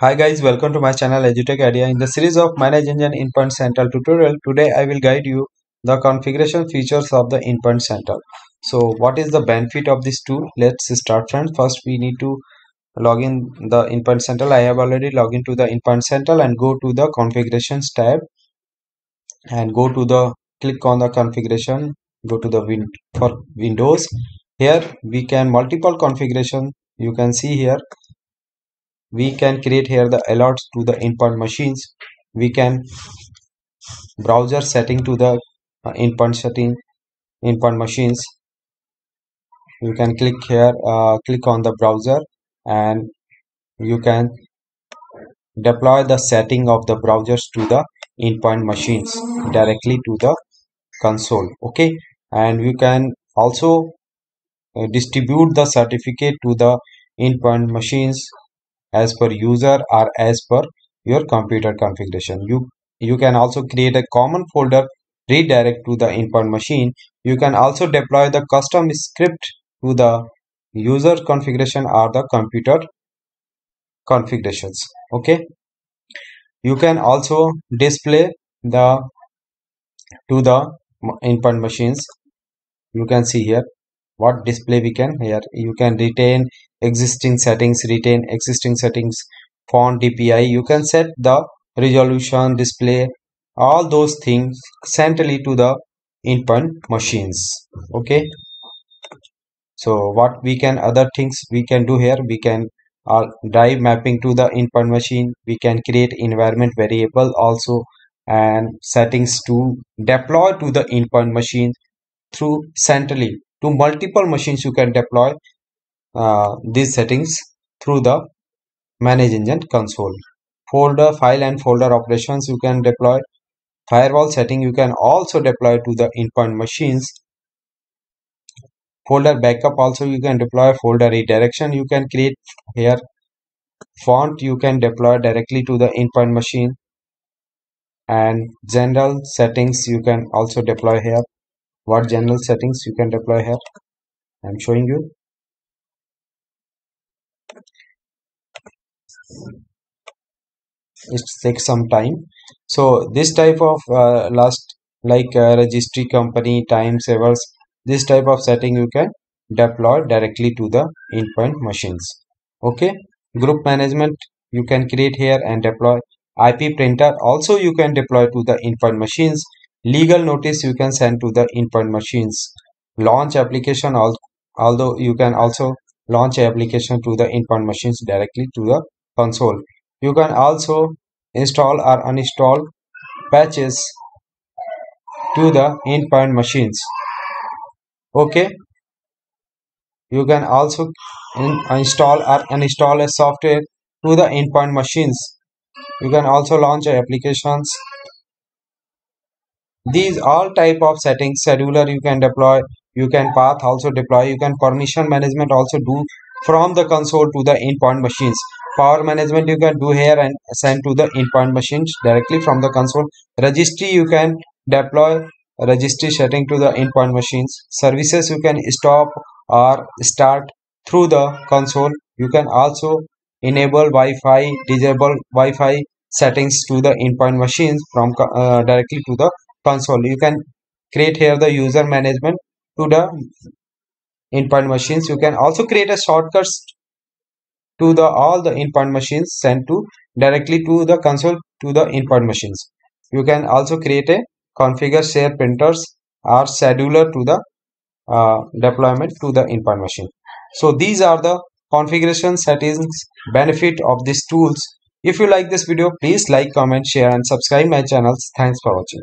Hi guys, welcome to my channel EduTech Idea. In the series of Manage Engine Endpoint Central tutorial, today I will guide you the configuration features of the Endpoint Central. So what is the benefit of this tool? Let's start friends. First we need to log in the Endpoint Central. I have already logged into the Endpoint Central and go to the configurations tab and go to the click on the configuration go to the win for windows here we can multiple configuration you can see here we can create here the alerts to the endpoint machines. We can browser setting to the uh, endpoint setting endpoint machines. You can click here uh, click on the browser and you can deploy the setting of the browsers to the endpoint machines directly to the console okay? And you can also uh, distribute the certificate to the endpoint machines as per user or as per your computer configuration. You you can also create a common folder redirect to the endpoint machine. You can also deploy the custom script to the user configuration or the computer configurations. Okay? You can also display the to the endpoint machines. You can see here what display we can here. You can retain existing settings retain existing settings font dpi you can set the resolution display all those things centrally to the endpoint machines. Okay? So what we can other things we can do here we can uh, drive mapping to the endpoint machine. We can create environment variable also and settings to deploy to the endpoint machine through centrally to multiple machines you can deploy uh, these settings through the manage engine console. Folder file and folder operations you can deploy. Firewall setting you can also deploy to the endpoint machines. Folder backup also you can deploy. Folder redirection you can create here. Font you can deploy directly to the endpoint machine. And general settings you can also deploy here what general settings you can deploy here? I'm showing you. It takes some time. So this type of uh, last like uh, registry company time savers this type of setting you can deploy directly to the endpoint machines. Okay? Group management you can create here and deploy. Ip printer also you can deploy to the endpoint machines legal notice you can send to the endpoint machines. Launch application although you can also launch application to the endpoint machines directly to the console. You can also install or uninstall patches to the endpoint machines. Okay? You can also in install or uninstall a software to the endpoint machines. You can also launch applications these all type of settings scheduler you can deploy you can path also deploy you can permission management also do from the console to the endpoint machines. Power management you can do here and send to the endpoint machines directly from the console. Registry you can deploy registry setting to the endpoint machines. Services you can stop or start through the console. You can also enable wi-fi disable wi-fi settings to the endpoint machines from uh, directly to the console. You can create here the user management to the endpoint machines. You can also create a shortcuts to the all the endpoint machines sent to directly to the console to the endpoint machines. You can also create a configure share printers or scheduler to the uh, deployment to the endpoint machine. So these are the configuration settings benefit of these tools. If you like this video please like comment share and subscribe my channels. Thanks for watching